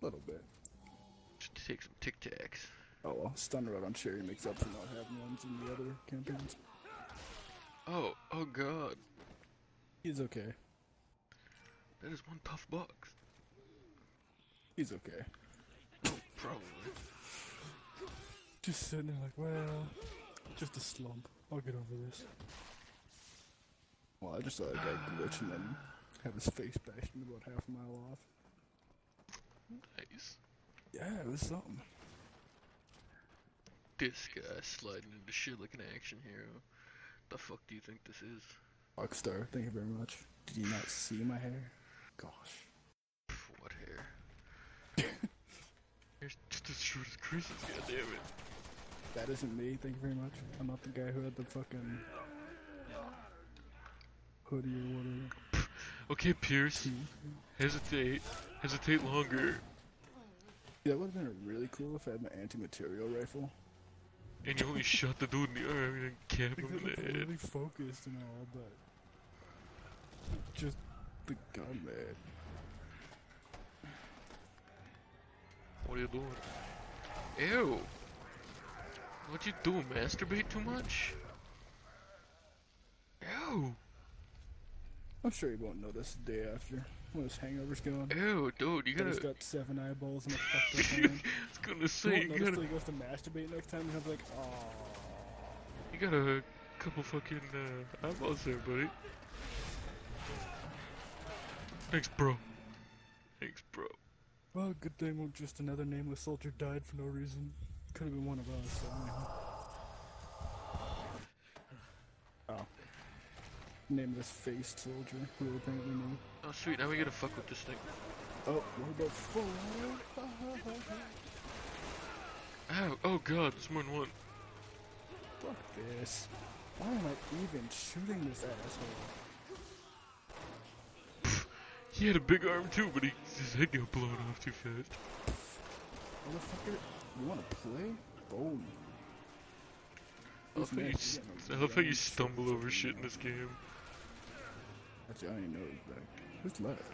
A little bit. Just take some Tic Tacs. Oh well, Stunner out on Cherry makes up for not having ones in the other campaigns. Oh, oh god. He's okay. That is one tough box. He's okay. Probably. Just sitting there like, well, just a slump. I'll get over this. Well, I just saw that guy glitch and then have his face bashed in about half a mile off. Nice. Yeah, it was something. This guy sliding into shit like an action hero. The fuck do you think this is? Rockstar, thank you very much. Did you not see my hair? Gosh. What hair? Hair's just as short as Chris's, goddammit. That isn't me, thank you very much. I'm not the guy who had the fucking hoodie or whatever. Okay, Piers. Hesitate. Hesitate longer. Yeah, that would have been really cool if I had my anti-material rifle. And you only shot the dude in the arm and capped him in the head. really focused and all, but just the gun, man. What are you doing? Ew! What you doing? Masturbate too much? Ew! I'm sure he won't notice the day after when his hangover's gone. Ew, dude, you That he's gotta. got seven eyeballs and a fucked up hand. I was gonna say, you notice gotta. he goes to masturbate next time and he'll be like, oh. You got a couple fucking uh, eyeballs there, buddy. Thanks, bro. Thanks, bro. Well, good thing when just another nameless soldier died for no reason. Could have been one of us. So. Nameless faced soldier who apparently knew. Oh, sweet, now we gotta fuck with this thing. Oh, what about four? Ow, oh god, there's more than one. Fuck this. Why am I even shooting this asshole? He had a big arm too, but he, his head got blown off too fast. Motherfucker, you wanna play? Boom. I love you, I love how you stumble over shit in this game. Actually, I don't even know who's back. Who's left?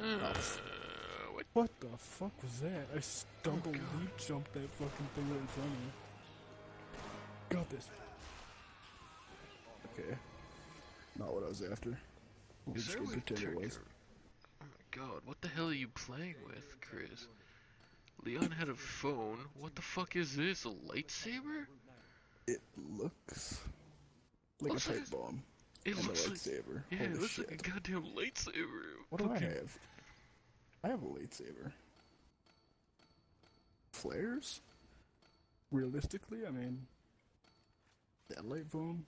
Uh, what? What the fuck was that? I stumbled, God. leap jumped that fucking thing right in front of me. Got this. Okay. Not what I was after. We're Is just there gonna pretend it was. Oh my god, what the hell are you playing with, Chris? Leon had a phone. What the fuck is this? A lightsaber? It looks like Looks a like pipe bomb. It and a looks like yeah, Holy it looks shit. like a goddamn lightsaber. What do I have? I have a lightsaber. Flares? Realistically, I mean, that light foam.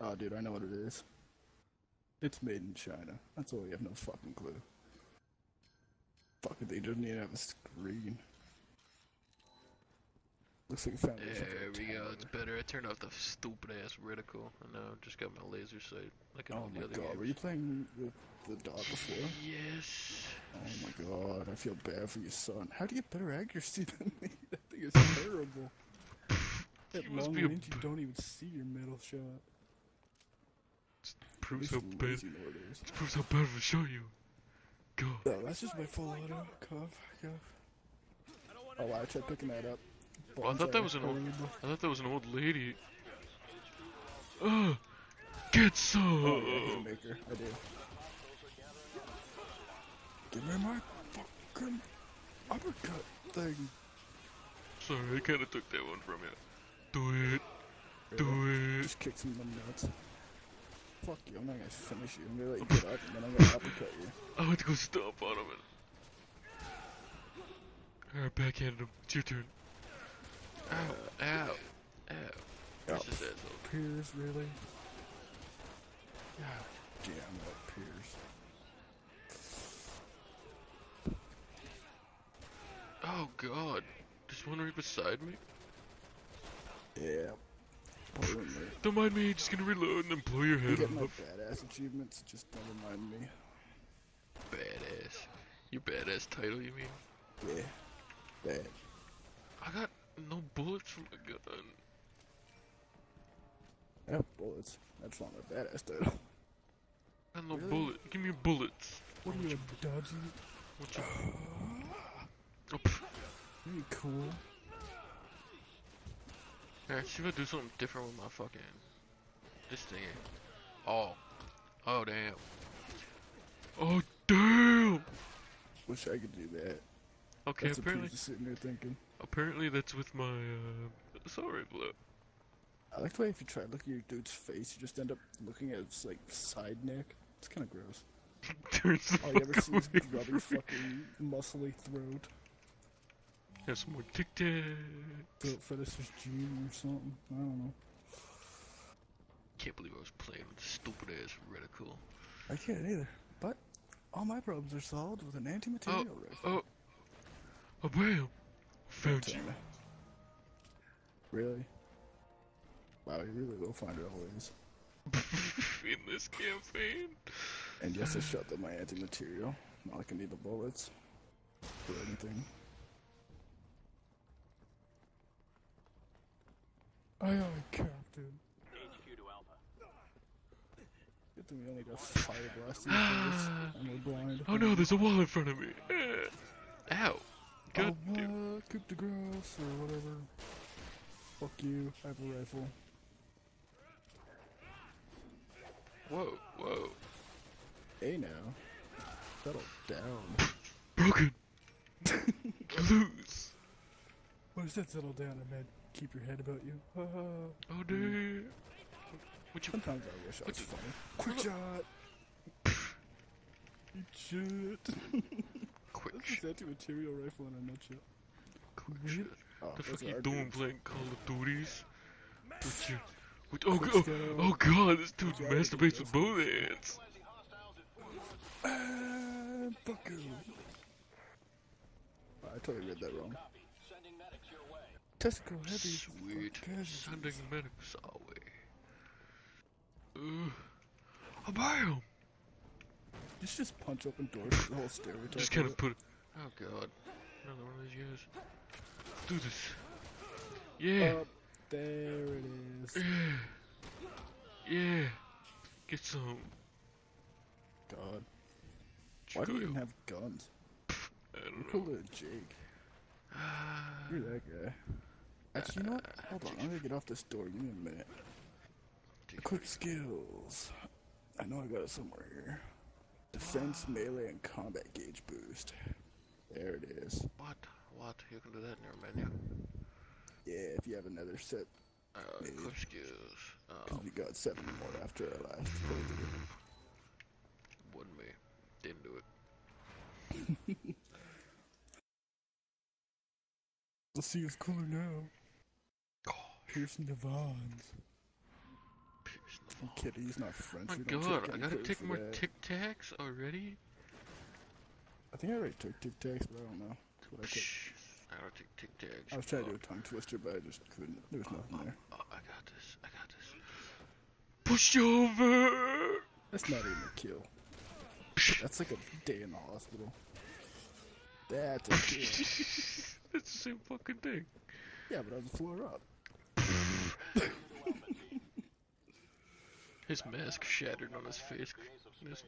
Oh, dude, I know what it is. It's made in China. That's why we have no fucking clue. Fuck it, they don't even have a screen. Looks like it. There we go. It's better. I turned off the stupid ass reticle, and now I've just got my laser sight like Oh all the my other god, games. were you playing with the dog before? Yes. Oh my god, I feel bad for your son. How do you get better accuracy than me? That thing is terrible. At long be range, you don't even see your middle shot. Proves At how bad. nowadays. Proves how bad a shot you. God. No, oh, that's just my full auto. Cough, cough. Oh wow, I tried picking that up. I thought that was an old. I thought that was an old lady. Ugh. Get some. Oh, yeah. I do. Give me my fucking uppercut thing. Sorry, I kind of took that one from you. Do it. Do it. Just kick some of them nuts. Fuck you, I'm not gonna finish you. I'm gonna let you get up and then I'm gonna uppercut you. I went to go stomp on him. Alright, backhanded him. It's your turn. Ow. Ow. Ow. Where's Ow. his asshole? Piers, really? God damn that Piers. Oh god. There's one right beside me. Yeah. Put him there. Don't mind me, just gonna reload and then blow your You head get my off. badass achievements, just don't remind me. Badass. Your badass title, you mean? Yeah. Bad. I got no bullets from the gun. I have bullets. That's not a badass title. I got no Really? bullet. Give me bullets. What are you, a dodgy? What you? Oh, you cool? Alright, see if I do something different with my fucking this thing. Oh, oh damn. Oh damn. Wish I could do that. Okay, That's what apparently, Pete's just sitting there thinking. Apparently that's with my uh, assault rifle. I like the way if you try to look at your dude's face, you just end up looking at his like side neck. It's kind of gross. Turns the All you ever fuck see is away. grubby fucking muscly throat. Have some more tic tac. this fetishes Gene or something. I don't know. Can't believe I was playing with stupid ass reticle. I can't either. But all my problems are solved with an anti-material rifle. Oh, oh bam! Found you. Tell me. Really? Wow, you really will find it always. In this campaign. And yes, I shot them my anti-material. Not like I need the bullets or anything. Aye, aye, Captain. Good thing we only got fire blast in the and we're blind. Oh no, there's a wall in front of me. Eh. Ow. God oh, damn. what? Coup de grace or whatever. Fuck you, I have a rifle. Whoa, whoa. Hey now. Settle down. Broken. Loose. What does that settle down? I meant keep your head about you. Oh damn. What you? sometimes I wish I was What the- funny. Quick shot! Eat shit! Quick That's shit. this anti-material rifle in a nutshell. Quick Really? shit. Oh, The those fuck are you doing playing Call of Duties? What you? What, oh, Quick oh, oh god, this dude masturbates with both hands. Fuck you. Oh, I totally read that wrong. Testicle heavy. Sweet. fuck casualties. Sending medics our way. Uh, a bam! You should just punch open doors for the whole stereotype. Just kind of of put. Oh god. Another one of these guys. Do this. Yeah. Up there it is. Yeah. Yeah. Get some. God. Why do you even have guns? I don't know. cooler than Jake. Ah, You're that guy. Actually, you know what? Hold on, I'm gonna get off this door. Give me a minute. Quick skills. I know I got it somewhere here. Defense, melee, and combat gauge boost. There it is. What? What? You can do that in your menu. Yeah, if you have another set, Uh, Maybe. quick skills. because Um, we got seven more after our last playthrough. wouldn't me. Didn't do it. Let's see who's cooler now. Gosh, Pearson Devons. pierce the I'm kidding, he's not French. My god, I gotta take more that. Tic Tacs already? I think I already took Tic Tacs, but I don't know. What I, I gotta take Tic Tacs. I was trying to do a tongue twister, but I just couldn't. There was oh, nothing there. Oh, oh, I got this. I got this. Push over! That's not even a kill. That's like a day in the hospital. That's a kill. it's the same fucking thing. yeah, but I was floor up. His mask shattered on his face.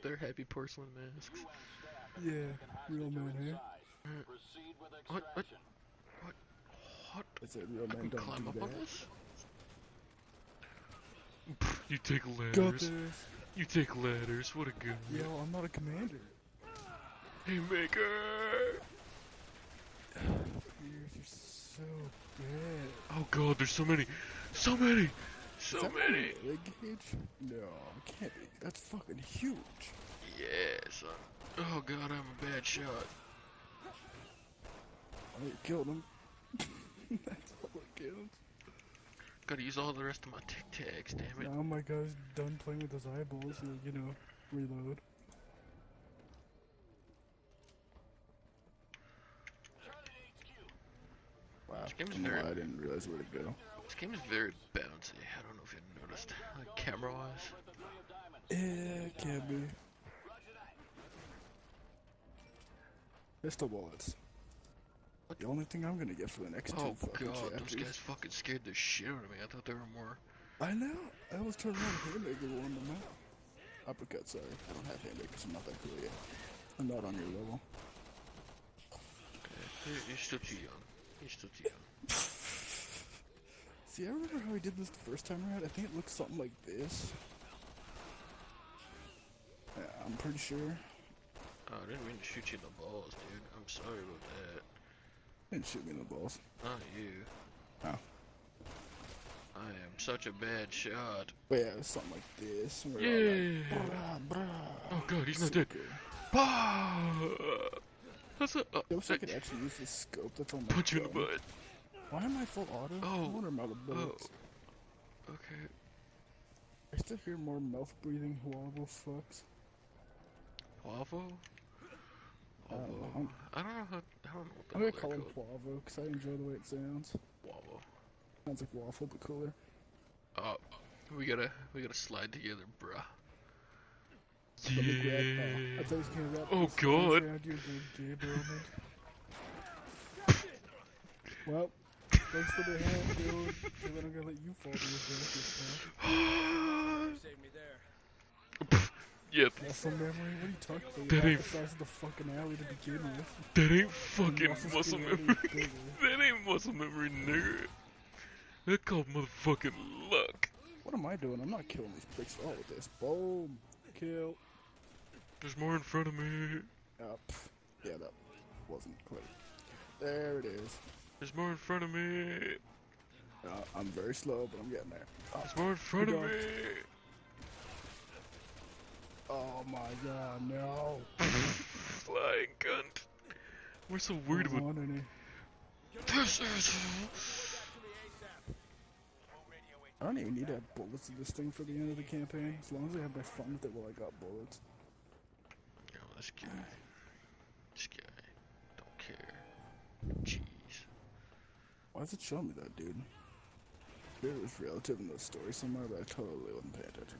They're happy porcelain masks. Yeah, real man here. What? What? What? What? I real I men can don't climb do up on this? You take Got ladders. You take ladders. What a good. Yo, I'm not a commander. Hey, maker. Piers, you're so bad. Oh god, there's so many. So many. So Is that many. melee gauge? No, it can't be. That's fucking huge. Yeah. Uh, oh god, I'm a bad shot. I killed him. That's all that counts. Gotta use all the rest of my Tic Tacs, damn it. Now my guy's done playing with his eyeballs, so, you know, reload. Wow, This game is very- I didn't realize where to go. This game is very bouncy. I don't know if you noticed. Like camera wise. Yeah, it can be. Pistol bullets. The only thing I'm gonna get for the next Oh two fucking god, those chapters. guys fucking scared the shit out of me. I thought they were more. I know. I almost turned around and haymaker warned them out. Uppercut, sorry. I don't have haymakers. I'm not that cool yet. I'm not on your level. You're, you're still too young. You're still too young. See, I remember how we did this the first time around. I think it looked something like this. Yeah, I'm pretty sure. Oh, I didn't mean to shoot you in the balls, dude. I'm sorry about that. Didn't shoot me in the balls. Not you. Oh. I am such a bad shot. But yeah, something like this. we were Yeah. like, brah, brah. Oh god, he's not dead. good. That's a. Uh, I wish I could actually use this scope. That's on my punch you in the butt. Why am I full auto? Oh. I wonder am out of bullets. Okay. I still hear more mouth breathing wobble fucks. Wavo? I don't know. Wavo. I'm, I don't know how. I don't know what the I'm gonna they're call him called. Quavo because I enjoy the way it sounds. Wavo. Sounds like waffle, but cooler. Oh, we gotta we gotta slide together, bruh. Let me grab. Uh, I thought he was gonna wrap Oh, his God. arms around your little gay moment. well, thanks for the hand, dude. I'm gonna let you fall to your death yourself. Saved me there. Yep, Muscle memory? What are you talking about? That You're ain't the size of the fucking alley to begin with. that ain't fucking muscle memory. that ain't muscle memory, nigga. That called motherfucking luck. What am I doing? I'm not killing these pricks at all with this. Boom. Kill. There's more in front of me. Oh, pff. Yeah, that wasn't clear. There it is. There's more in front of me. Uh, I'm very slow, but I'm getting there. Oh, There's more in front of me. Oh my god, no. Flying cunt. We're so worried about this. I don't even need to have bullets in this thing for the end of the campaign. As long as I have my fun with it while I got bullets. Yo, this guy. This guy. Don't care. Jeez. Why does it show me that, dude? It was relative in the story somewhere, but I totally wasn't paying attention.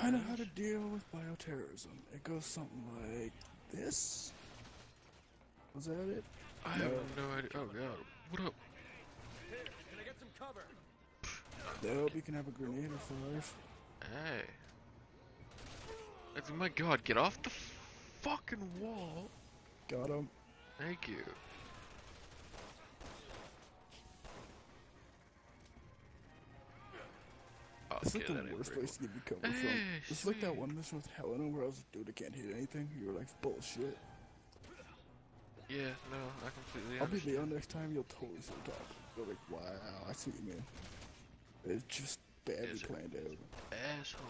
I know how to deal with bioterrorism. It goes something like this. Was that it? I have no idea. Oh god. What up? Can I get some cover? Nope, you can have a grenade or five. Hey. It's- my god, get off the fucking wall. Got him. Thank you. It's like the worst very place to get you cover Hey, from. Mm, it's like that one mission with Helena where I was like, dude, I can't hit anything. You were like, bullshit. Yeah, no, I completely I'll be understand. there next time, you'll totally see what You're like, wow, I see you man. It's just badly Is planned out. Assholes.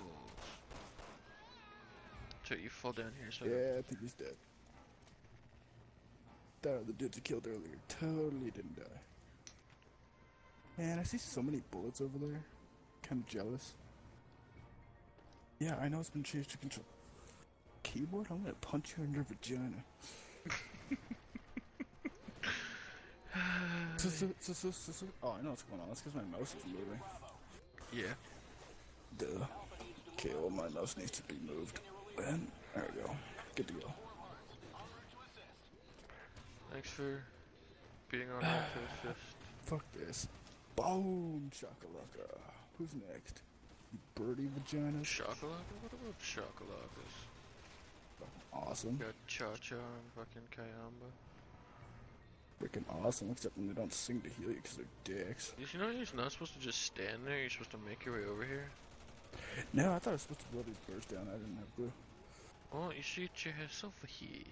So you fall down here, so Yeah, I think he's dead. That other dudes I killed earlier totally didn't die. Man, I see so many bullets over there. Kinda jealous. Yeah, I know it's been changed to control. Keyboard? I'm gonna punch you in your vagina. So- so- so- so- so- so- Oh, I know what's going on. That's because my mouse is moving. yeah. Duh. Okay, well, my mouse needs to be moved. And there we go. Good to go. Thanks for being on here for the. Fuck this. Boom, shakalaka. Who's next? Birdie vagina. Shakalaka? What about shakalakas? Awesome. Got Cha Cha and fucking Kayamba. Freaking awesome, except when they don't sing to heal you because they're dicks. Did you know you're not supposed to just stand there? You're supposed to make your way over here? No, I thought I was supposed to blow these birds down. I didn't have a clue. Well, you shoot yourself here.